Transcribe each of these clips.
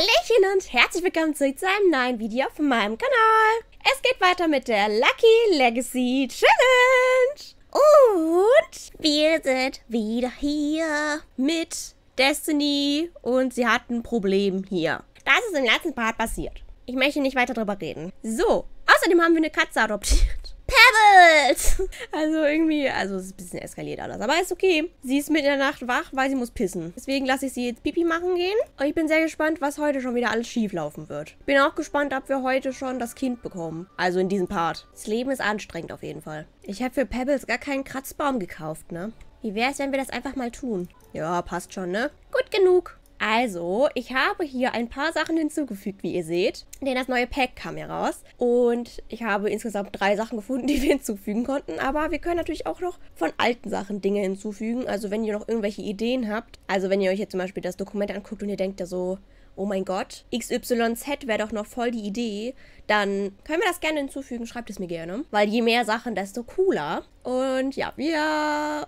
Hallöchen und herzlich willkommen zurück zu einem neuen Video auf meinem Kanal. Es geht weiter mit der Lucky Legacy Challenge. Und wir sind wieder hier mit Destiny und sie hat ein Problem hier. Das ist im letzten Part passiert. Ich möchte nicht weiter drüber reden. So, außerdem haben wir eine Katze adoptiert. Pebbles! Also irgendwie, also es ist ein bisschen eskaliert alles. Aber ist okay. Sie ist mitten in der Nacht wach, weil sie muss pissen. Deswegen lasse ich sie jetzt Pipi machen gehen. Und ich bin sehr gespannt, was heute schon wieder alles schief laufen wird. Bin auch gespannt, ob wir heute schon das Kind bekommen. Also in diesem Part. Das Leben ist anstrengend auf jeden Fall. Ich habe für Pebbles gar keinen Kratzbaum gekauft, ne? Wie wäre es, wenn wir das einfach mal tun? Ja, passt schon, ne? Gut genug. Also, ich habe hier ein paar Sachen hinzugefügt, wie ihr seht. Denn das neue Pack kam hier raus. Und ich habe insgesamt drei Sachen gefunden, die wir hinzufügen konnten. Aber wir können natürlich auch noch von alten Sachen Dinge hinzufügen. Also, wenn ihr noch irgendwelche Ideen habt. Also, wenn ihr euch jetzt zum Beispiel das Dokument anguckt und ihr denkt da so, oh mein Gott, XYZ wäre doch noch voll die Idee, dann können wir das gerne hinzufügen. Schreibt es mir gerne. Weil je mehr Sachen, desto cooler. Und ja, wir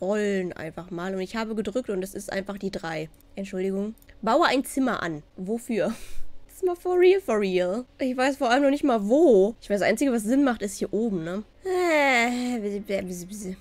rollen einfach mal. Und ich habe gedrückt und es ist einfach die 3. Entschuldigung. Baue ein Zimmer an. Wofür? Das ist mal for real, for real. Ich weiß vor allem noch nicht mal wo. Ich weiß, das Einzige, was Sinn macht, ist hier oben, ne? Äh,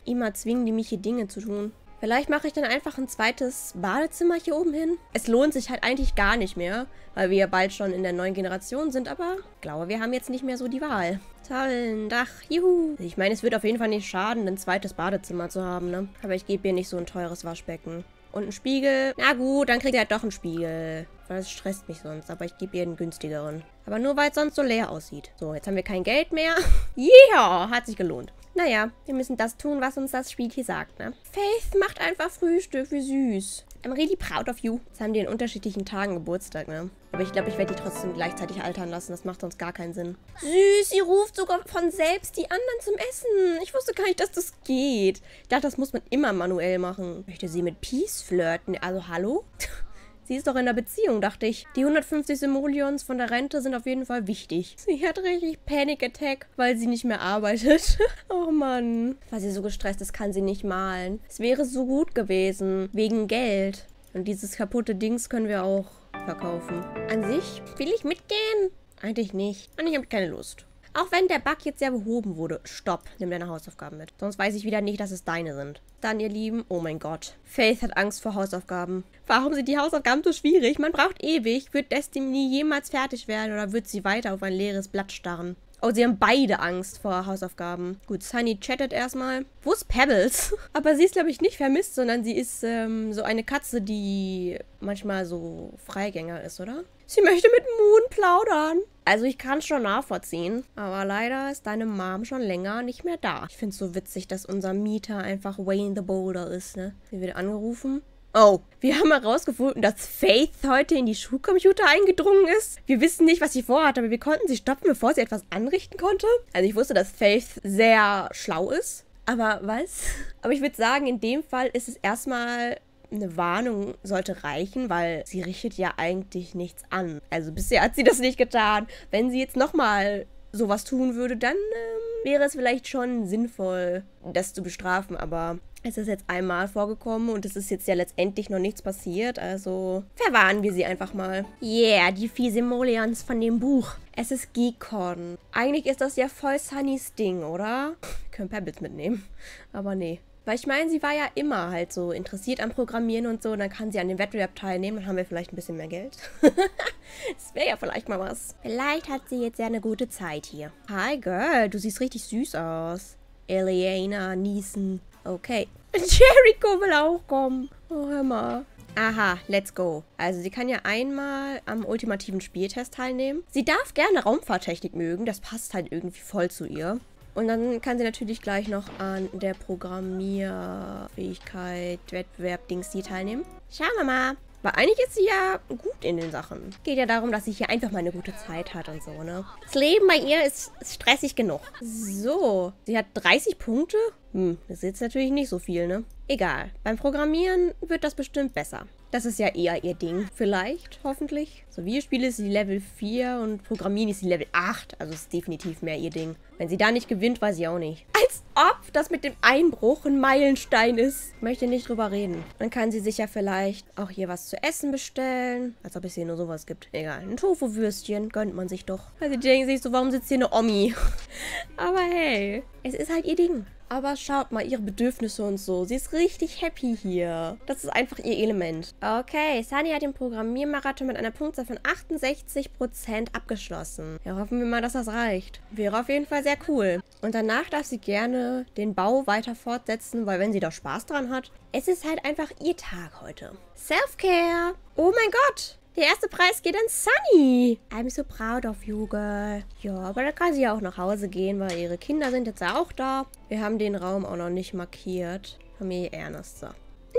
Immer zwingen die mich hier Dinge zu tun. Vielleicht mache ich dann einfach ein zweites Badezimmer hier oben hin. Es lohnt sich halt eigentlich gar nicht mehr, weil wir ja bald schon in der neuen Generation sind, aber ich glaube, wir haben jetzt nicht mehr so die Wahl. Toll, Dach, juhu. Ich meine, es wird auf jeden Fall nicht schaden, ein zweites Badezimmer zu haben, ne? Aber ich gebe ihr nicht so ein teures Waschbecken. Und ein Spiegel. Na gut, dann kriegt er halt doch einen Spiegel. Weil das stresst mich sonst. Aber ich gebe ihr einen günstigeren. Aber nur, weil es sonst so leer aussieht. So, jetzt haben wir kein Geld mehr. Yeah, hat sich gelohnt. Naja, wir müssen das tun, was uns das Spiel hier sagt, ne? Faith macht einfach Frühstück, wie süß. I'm really proud of you. Jetzt haben die in unterschiedlichen Tagen Geburtstag, ne? Aber ich glaube, ich werde die trotzdem gleichzeitig altern lassen. Das macht sonst gar keinen Sinn. Süß, sie ruft sogar von selbst die anderen zum Essen. Ich wusste gar nicht, dass das geht. Ich dachte, das muss man immer manuell machen. Möchte sie mit Peace flirten? Also, hallo? Sie ist doch in der Beziehung, dachte ich. Die 150 Simoleons von der Rente sind auf jeden Fall wichtig. Sie hat richtig Panic Attack, weil sie nicht mehr arbeitet. oh Mann. Weil sie so gestresst ist, kann sie nicht malen. Es wäre so gut gewesen. Wegen Geld. Und dieses kaputte Dings können wir auch verkaufen. An sich will ich mitgehen? Eigentlich nicht. Und ich habe keine Lust. Auch wenn der Bug jetzt ja behoben wurde. Stopp, nimm deine Hausaufgaben mit. Sonst weiß ich wieder nicht, dass es deine sind. Dann, ihr Lieben, oh mein Gott. Faith hat Angst vor Hausaufgaben. Warum sind die Hausaufgaben so schwierig? Man braucht ewig. Wird Destiny jemals fertig werden oder wird sie weiter auf ein leeres Blatt starren? Oh, sie haben beide Angst vor Hausaufgaben. Gut, Sunny chattet erstmal. Wo ist Pebbles? Aber sie ist, glaube ich, nicht vermisst, sondern sie ist ähm, so eine Katze, die manchmal so Freigänger ist, oder? Sie möchte mit Moon plaudern. Also ich kann es schon nachvollziehen, aber leider ist deine Mom schon länger nicht mehr da. Ich finde es so witzig, dass unser Mieter einfach Wayne the Boulder ist, ne? Sie wird angerufen. Oh, wir haben herausgefunden, dass Faith heute in die Schulcomputer eingedrungen ist. Wir wissen nicht, was sie vorhat, aber wir konnten sie stoppen, bevor sie etwas anrichten konnte. Also ich wusste, dass Faith sehr schlau ist. Aber was? Aber ich würde sagen, in dem Fall ist es erstmal eine Warnung sollte reichen, weil sie richtet ja eigentlich nichts an. Also bisher hat sie das nicht getan. Wenn sie jetzt nochmal sowas tun würde, dann ähm, wäre es vielleicht schon sinnvoll, das zu bestrafen. Aber es ist jetzt einmal vorgekommen und es ist jetzt ja letztendlich noch nichts passiert. Also verwarnen wir sie einfach mal. Yeah, die fiese Molians von dem Buch. Es ist Geekon. Eigentlich ist das ja voll Sunnys Ding, oder? Wir können Pebbles mitnehmen. Aber nee. Weil ich meine, sie war ja immer halt so interessiert am Programmieren und so. Und dann kann sie an dem Wettbewerb teilnehmen. Dann haben wir vielleicht ein bisschen mehr Geld. das wäre ja vielleicht mal was. Vielleicht hat sie jetzt ja eine gute Zeit hier. Hi, Girl. Du siehst richtig süß aus. Eliana Niesen. Okay. Jericho will auch kommen. Oh, hör mal. Aha, let's go. Also sie kann ja einmal am ultimativen Spieltest teilnehmen. Sie darf gerne Raumfahrttechnik mögen. Das passt halt irgendwie voll zu ihr. Und dann kann sie natürlich gleich noch an der Programmierfähigkeit, Wettbewerb, Dings, die teilnehmen. Schauen wir mal. Weil eigentlich ist sie ja gut in den Sachen. Geht ja darum, dass sie hier einfach mal eine gute Zeit hat und so, ne? Das Leben bei ihr ist, ist stressig genug. So, sie hat 30 Punkte. Hm, das ist jetzt natürlich nicht so viel, ne? Egal, beim Programmieren wird das bestimmt besser. Das ist ja eher ihr Ding. Vielleicht, hoffentlich. So, Videospiele ist sie Level 4 und Programmieren ist sie Level 8. Also ist definitiv mehr ihr Ding. Wenn sie da nicht gewinnt, weiß ich auch nicht. Als ob das mit dem Einbruch ein Meilenstein ist. Ich möchte nicht drüber reden. Dann kann sie sich ja vielleicht auch hier was zu essen bestellen. Als ob es hier nur sowas gibt. Egal. Ein Tofu-Würstchen gönnt man sich doch. Also die denken sich so, warum sitzt hier eine Omi? Aber hey, es ist halt ihr Ding. Aber schaut mal, ihre Bedürfnisse und so. Sie ist richtig happy hier. Das ist einfach ihr Element. Okay, Sunny hat den Programmiermarathon mit einer Punktzahl von 68% abgeschlossen. Ja, hoffen wir mal, dass das reicht. Wäre auf jeden Fall sehr cool. Und danach darf sie gerne den Bau weiter fortsetzen, weil wenn sie da Spaß dran hat, es ist halt einfach ihr Tag heute. Self-Care. Oh mein Gott. Der erste Preis geht an Sunny. I'm so proud of you, girl. Ja, aber da kann sie ja auch nach Hause gehen, weil ihre Kinder sind jetzt auch da. Wir haben den Raum auch noch nicht markiert. Familie Ernest. So. Ein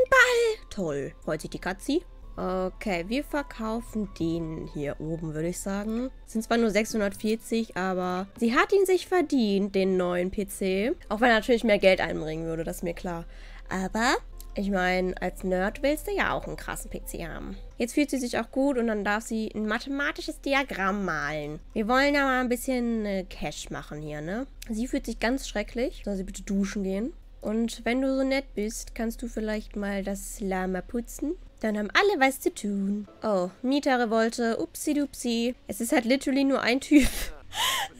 Ball. Toll. Freut sich die Katzi. Okay, wir verkaufen den hier oben, würde ich sagen. Sind zwar nur 640, aber sie hat ihn sich verdient, den neuen PC. Auch wenn er natürlich mehr Geld einbringen würde, das ist mir klar. Aber ich meine, als Nerd willst du ja auch einen krassen PC haben. Jetzt fühlt sie sich auch gut und dann darf sie ein mathematisches Diagramm malen. Wir wollen ja mal ein bisschen äh, Cash machen hier, ne? Sie fühlt sich ganz schrecklich. Soll sie bitte duschen gehen? Und wenn du so nett bist, kannst du vielleicht mal das Lama putzen? Dann haben alle was zu tun. Oh, Mieterrevolte, upsi-dupsi. Es ist halt literally nur ein Typ.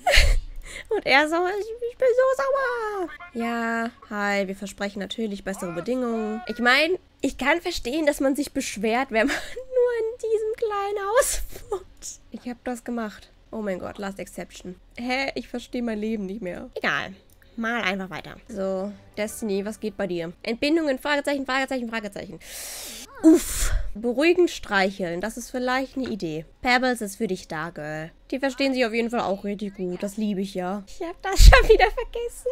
Und er so, ich, ich bin so sauer. Ja, hi, wir versprechen natürlich bessere Bedingungen. Ich meine, ich kann verstehen, dass man sich beschwert, wenn man nur in diesem kleinen Haus wohnt. Ich habe das gemacht. Oh mein Gott, Last Exception. Hä? Ich verstehe mein Leben nicht mehr. Egal. Mal einfach weiter. So, Destiny, was geht bei dir? Entbindungen, Fragezeichen, Fragezeichen, Fragezeichen. Uff. Beruhigend streicheln, das ist vielleicht eine Idee. Pebbles ist für dich da, Girl. Die verstehen sich auf jeden Fall auch richtig gut. Das liebe ich ja. Ich habe das schon wieder vergessen.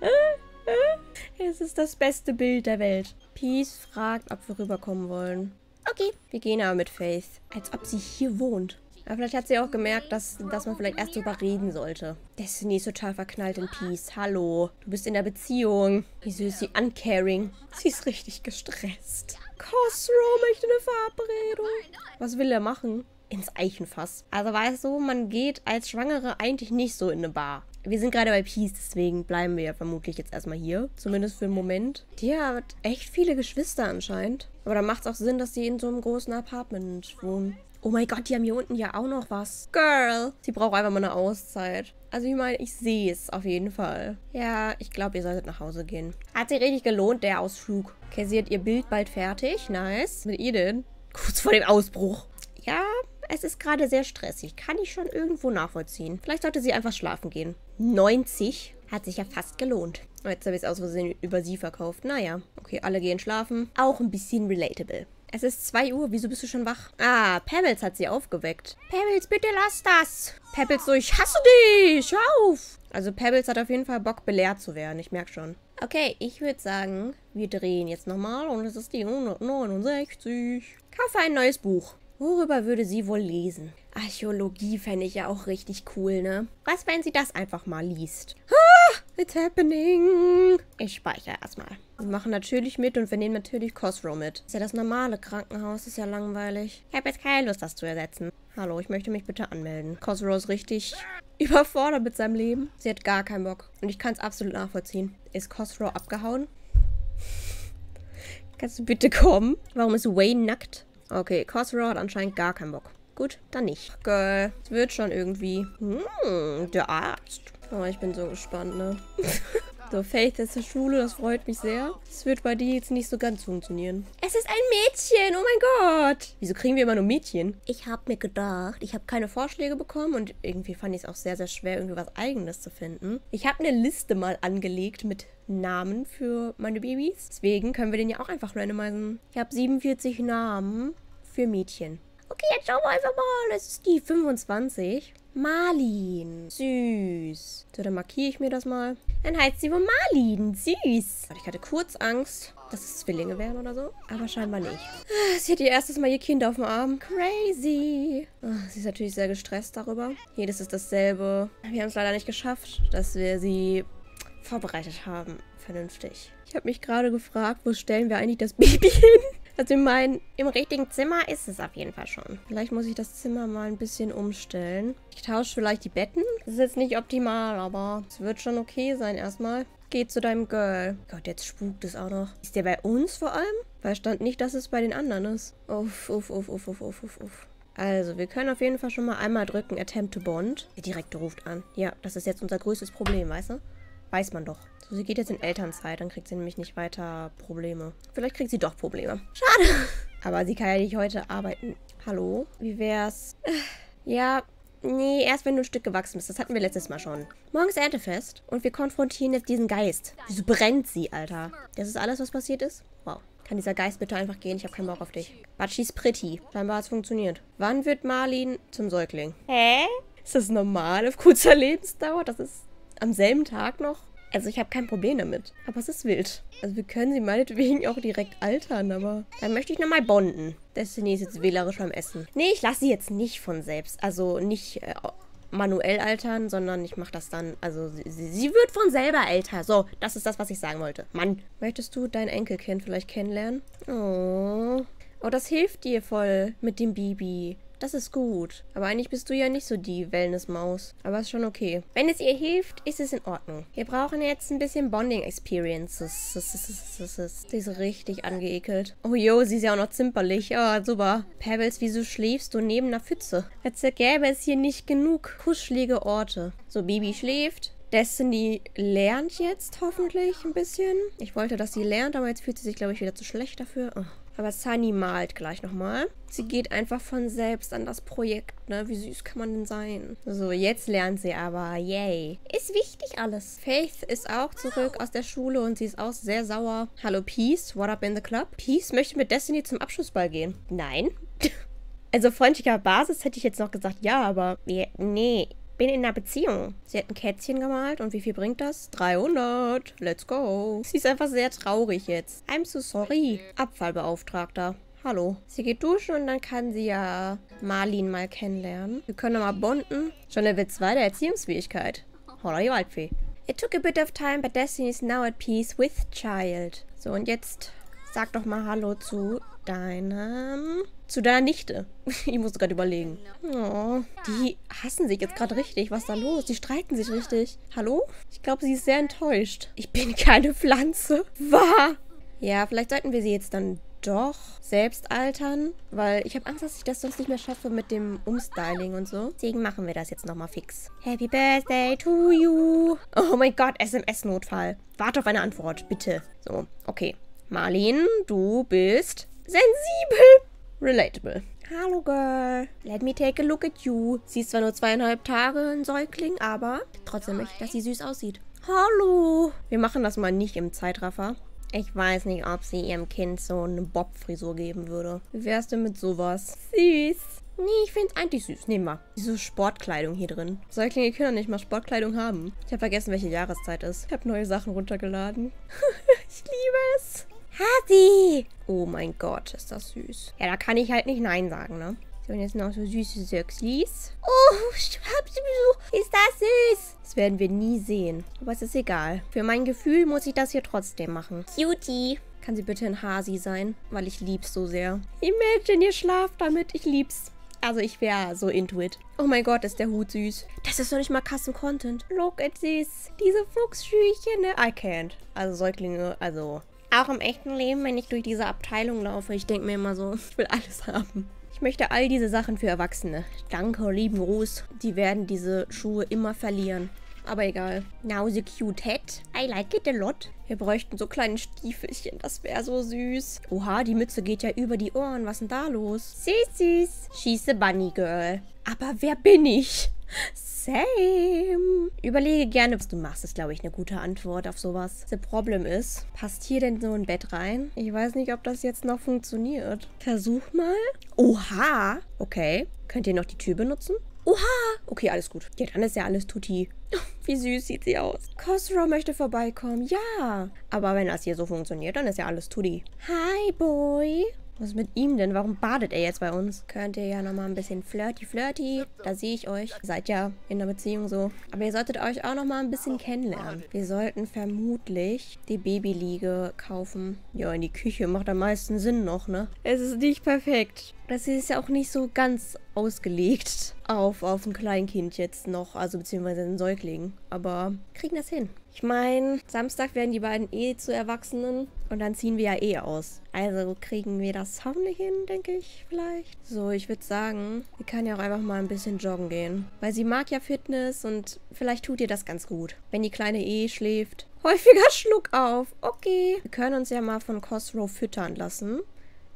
es ist das beste Bild der Welt. Peace fragt, ob wir rüberkommen wollen. Okay, wir gehen aber mit Faith. Als ob sie hier wohnt. Aber vielleicht hat sie auch gemerkt, dass, dass man vielleicht erst drüber reden sollte. Destiny ist total verknallt in Peace. Hallo, du bist in der Beziehung. Wieso ist sie uncaring? Sie ist richtig gestresst. Cosro möchte eine Verabredung. Was will er machen? Ins Eichenfass. Also weißt du, man geht als Schwangere eigentlich nicht so in eine Bar. Wir sind gerade bei Peace, deswegen bleiben wir ja vermutlich jetzt erstmal hier. Zumindest für einen Moment. Die hat echt viele Geschwister anscheinend. Aber da macht es auch Sinn, dass sie in so einem großen Apartment wohnen. Oh mein Gott, die haben hier unten ja auch noch was. Girl. Sie braucht einfach mal eine Auszeit. Also ich meine, ich sehe es auf jeden Fall. Ja, ich glaube, ihr solltet nach Hause gehen. Hat sich richtig gelohnt, der Ausflug. Okay, sie hat ihr Bild bald fertig. Nice. Mit ihr denn? Kurz vor dem Ausbruch. Ja, es ist gerade sehr stressig. Kann ich schon irgendwo nachvollziehen. Vielleicht sollte sie einfach schlafen gehen. 90 hat sich ja fast gelohnt. Oh, jetzt habe ich es aus Versehen über sie verkauft. Naja, okay, alle gehen schlafen. Auch ein bisschen relatable. Es ist 2 Uhr, wieso bist du schon wach? Ah, Pebbles hat sie aufgeweckt. Pebbles, bitte lass das. Pebbles so, ich hasse dich, hör auf. Also Pebbles hat auf jeden Fall Bock, belehrt zu werden, ich merke schon. Okay, ich würde sagen, wir drehen jetzt nochmal und es ist die 169. Kaufe ein neues Buch. Worüber würde sie wohl lesen? Archäologie fände ich ja auch richtig cool, ne? Was, wenn sie das einfach mal liest? Ah, it's happening. Ich speichere erstmal. Wir machen natürlich mit und wir nehmen natürlich Cosrow mit. ist ja das normale Krankenhaus, ist ja langweilig. Ich habe jetzt keine Lust, das zu ersetzen. Hallo, ich möchte mich bitte anmelden. Cosrow ist richtig überfordert mit seinem Leben. Sie hat gar keinen Bock. Und ich kann es absolut nachvollziehen. Ist Cosrow abgehauen? Kannst du bitte kommen? Warum ist Wayne nackt? Okay, Cosrow hat anscheinend gar keinen Bock. Gut, dann nicht. Geil. Es wird schon irgendwie. Hm, der Arzt. Oh, ich bin so gespannt, ne? so, Faith ist zur Schule, das freut mich sehr. Es wird bei dir jetzt nicht so ganz funktionieren. Es ist ein Mädchen, oh mein Gott. Wieso kriegen wir immer nur Mädchen? Ich habe mir gedacht, ich habe keine Vorschläge bekommen und irgendwie fand ich es auch sehr, sehr schwer, irgendwie was Eigenes zu finden. Ich habe eine Liste mal angelegt mit Namen für meine Babys. Deswegen können wir den ja auch einfach randomisieren. Ich habe 47 Namen für Mädchen. Okay, jetzt schauen wir einfach mal. Es ist die 25. Marlin. Süß. So, dann markiere ich mir das mal. Dann heißt sie wohl Marlin. Süß. Ich hatte kurz Angst, dass es Zwillinge wären oder so. Aber scheinbar nicht. Sie hat ihr erstes Mal ihr Kind auf dem Arm. Crazy. Sie ist natürlich sehr gestresst darüber. Jedes ist dasselbe. Wir haben es leider nicht geschafft, dass wir sie vorbereitet haben. Vernünftig. Ich habe mich gerade gefragt, wo stellen wir eigentlich das Baby hin? Also ich meine, im richtigen Zimmer ist es auf jeden Fall schon. Vielleicht muss ich das Zimmer mal ein bisschen umstellen. Ich tausche vielleicht die Betten. Das ist jetzt nicht optimal, aber es wird schon okay sein erstmal. Geh zu deinem Girl. Gott, jetzt spukt es auch noch. Ist der bei uns vor allem? Weil stand nicht, dass es bei den anderen ist. Uff, uff, uff, uff, uff, uff, uff, uff. Also, wir können auf jeden Fall schon mal einmal drücken Attempt to Bond. Der Direktor ruft an. Ja, das ist jetzt unser größtes Problem, weißt du? Weiß man doch. So, sie geht jetzt in Elternzeit, dann kriegt sie nämlich nicht weiter Probleme. Vielleicht kriegt sie doch Probleme. Schade. Aber sie kann ja nicht heute arbeiten. Hallo? Wie wär's? Ja, nee, erst wenn du ein Stück gewachsen bist. Das hatten wir letztes Mal schon. Morgen ist Erntefest und wir konfrontieren jetzt diesen Geist. Wieso brennt sie, Alter? Das ist alles, was passiert ist? Wow. Kann dieser Geist bitte einfach gehen? Ich habe keinen Bock auf dich. But she's pretty. Scheinbar hat es funktioniert. Wann wird Marlin zum Säugling? Hä? Ist das normal auf kurzer Lebensdauer? Das ist am selben Tag noch? Also ich habe kein Problem damit. Aber es ist wild. Also wir können sie meinetwegen auch direkt altern, aber... Dann möchte ich nochmal bonden. Destiny ist jetzt wählerisch beim Essen. Nee, ich lasse sie jetzt nicht von selbst. Also nicht äh, manuell altern, sondern ich mache das dann... Also sie, sie, wird von selber älter. So, das ist das, was ich sagen wollte. Mann, möchtest du dein Enkelkind vielleicht kennenlernen? Oh... Oh, das hilft dir voll mit dem Bibi. Das ist gut. Aber eigentlich bist du ja nicht so die Wellness-Maus. Aber ist schon okay. Wenn es ihr hilft, ist es in Ordnung. Wir brauchen jetzt ein bisschen Bonding-Experiences. Sie ist richtig angeekelt. Oh jo, sie ist ja auch noch zimperlich. Oh, super. Pebbles, wieso schläfst du neben einer Pfütze? Als gäbe es hier nicht genug kuschelige Orte. So, Baby schläft. Destiny lernt jetzt hoffentlich ein bisschen. Ich wollte, dass sie lernt, aber jetzt fühlt sie sich, glaube ich, wieder zu schlecht dafür. Oh. Aber Sunny malt gleich nochmal. Sie geht einfach von selbst an das Projekt, ne? Wie süß kann man denn sein? So, jetzt lernt sie aber. Yay. Ist wichtig alles. Faith ist auch zurück aus der Schule und sie ist auch sehr sauer. Hallo Peace, what up in the club? Peace möchte mit Destiny zum Abschlussball gehen. Nein. also freundlicher Basis hätte ich jetzt noch gesagt, ja, aber nee, bin in einer Beziehung. Sie hat ein Kätzchen gemalt und wie viel bringt das? 300. Let's go. Sie ist einfach sehr traurig jetzt. I'm so sorry. Abfallbeauftragter. Hallo. Sie geht duschen und dann kann sie ja Marlin mal kennenlernen. Wir können nochmal bonden. Schon Level 2 der Erziehungsfähigkeit. Holla die Waldfee. It took a bit of time, but Destiny is now at peace with child. So, und jetzt sag doch mal Hallo zu deinem... Zu deiner Nichte. ich muss gerade überlegen. Oh, die hassen sich jetzt gerade richtig. Was ist da los? Die streiten sich richtig. Hallo? Ich glaube, sie ist sehr enttäuscht. Ich bin keine Pflanze. Wahr. Ja, vielleicht sollten wir sie jetzt dann doch selbst altern, weil ich habe Angst, dass ich das sonst nicht mehr schaffe mit dem Umstyling und so. Deswegen machen wir das jetzt nochmal fix. Happy Birthday to you. Oh mein Gott, SMS-Notfall. Warte auf eine Antwort, bitte. So, okay. Marlene, du bist Sensibel. Relatable. Hallo, Girl. Let me take a look at you. Sie ist zwar nur zweieinhalb Tage ein Säugling, aber trotzdem möchte ich, dass sie süß aussieht. Hallo. Wir machen das mal nicht im Zeitraffer. Ich weiß nicht, ob sie ihrem Kind so eine Bob-Frisur geben würde. Wie wär's denn mit sowas? Süß. Nee, ich find's eigentlich süß. Nehmen wir. Diese Sportkleidung hier drin. Säuglinge können nicht mal Sportkleidung haben. Ich habe vergessen, welche Jahreszeit ist. Ich habe neue Sachen runtergeladen. ich liebe es. Hasi! Oh mein Gott, ist das süß. Ja, da kann ich halt nicht Nein sagen, ne? So, und jetzt noch so süße Söxlis. Oh, ist das süß. Das werden wir nie sehen. Aber es ist egal. Für mein Gefühl muss ich das hier trotzdem machen. Cutie. Kann sie bitte ein Hasi sein? Weil ich lieb's so sehr. Imagine, ihr schlaft damit. Ich lieb's. Also ich wäre so into it. Oh mein Gott, ist der Hut süß. Das ist doch nicht mal Custom Content. Look at this. Diese Fuchsschüchen, ne? I can't. Also Säuglinge, also auch im echten Leben, wenn ich durch diese Abteilung laufe, ich denke mir immer so, ich will alles haben. Ich möchte all diese Sachen für Erwachsene. Danke, lieben Gruß. Die werden diese Schuhe immer verlieren. Aber egal. Now the cute hat. I like it a lot. Wir bräuchten so kleine Stiefelchen. Das wäre so süß. Oha, die Mütze geht ja über die Ohren. Was ist denn da los? Süß, süß. She's a bunny girl. Aber wer bin ich? Same. Überlege gerne, was du machst, ist, glaube ich, eine gute Antwort auf sowas. Das Problem ist, passt hier denn so ein Bett rein? Ich weiß nicht, ob das jetzt noch funktioniert. Versuch mal. Oha. Okay. Könnt ihr noch die Tür benutzen? Oha! Okay, alles gut. Ja, dann ist ja alles tutti. Wie süß sieht sie aus. Khosrow möchte vorbeikommen. Ja. Aber wenn das hier so funktioniert, dann ist ja alles tutti. Hi, Boy. Was ist mit ihm denn? Warum badet er jetzt bei uns? Könnt ihr ja nochmal ein bisschen flirty flirty. Da sehe ich euch. Ihr seid ja in der Beziehung so. Aber ihr solltet euch auch nochmal ein bisschen kennenlernen. Wir sollten vermutlich die Babyliege kaufen. Ja, in die Küche macht am meisten Sinn noch, ne? Es ist nicht perfekt. Das ist ja auch nicht so ganz ausgelegt auf, auf ein Kleinkind jetzt noch, also beziehungsweise einen Säugling. Aber kriegen das hin. Ich meine, Samstag werden die beiden eh zu Erwachsenen und dann ziehen wir ja eh aus. Also kriegen wir das hoffentlich hin, denke ich vielleicht. So, ich würde sagen, wir können ja auch einfach mal ein bisschen joggen gehen. Weil sie mag ja Fitness und vielleicht tut ihr das ganz gut. Wenn die Kleine eh schläft. Häufiger Schluck auf. Okay. Wir können uns ja mal von Cosrow füttern lassen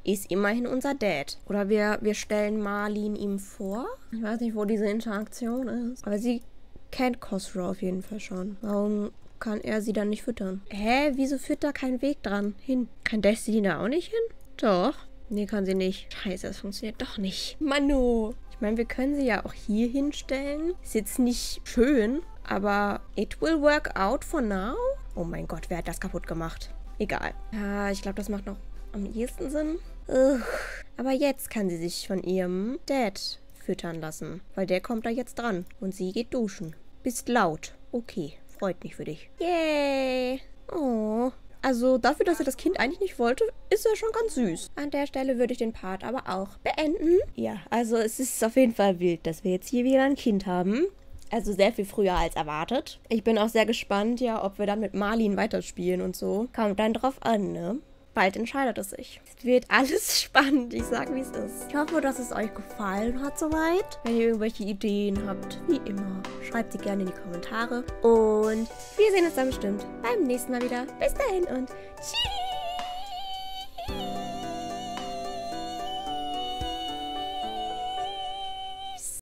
ist immerhin unser Dad. Oder wir, wir stellen Marlin ihm vor. Ich weiß nicht, wo diese Interaktion ist. Aber sie kennt Cosrow auf jeden Fall schon. Warum kann er sie dann nicht füttern? Hä? Wieso führt da kein Weg dran hin? Kann Destiny da auch nicht hin? Doch. Nee, kann sie nicht. Scheiße, das funktioniert doch nicht. Manu. Ich meine, wir können sie ja auch hier hinstellen. Ist jetzt nicht schön, aber it will work out for now. Oh mein Gott, wer hat das kaputt gemacht? Egal. Ja, ich glaube, das macht noch am ehesten Sinn. Ugh. Aber jetzt kann sie sich von ihrem Dad füttern lassen, weil der kommt da jetzt dran und sie geht duschen. Bist laut. Okay, freut mich für dich. Yay. Oh. Also dafür, dass er das Kind eigentlich nicht wollte, ist er schon ganz süß. An der Stelle würde ich den Part aber auch beenden. Ja, also es ist auf jeden Fall wild, dass wir jetzt hier wieder ein Kind haben. Also sehr viel früher als erwartet. Ich bin auch sehr gespannt, ja, ob wir dann mit Marlin weiterspielen und so. Kommt dann drauf an, ne? Bald entscheidet es sich. Es wird alles spannend, ich sag wie es ist. Ich hoffe, dass es euch gefallen hat soweit. Wenn ihr irgendwelche Ideen habt, wie immer, schreibt sie gerne in die Kommentare. Und wir sehen uns dann bestimmt beim nächsten Mal wieder. Bis dahin und tschüss!